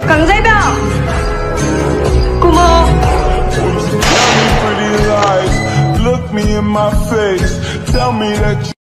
강제병! 고마워 Tell me that